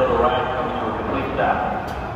to the right comes to a complete stop.